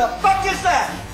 The fuck is that?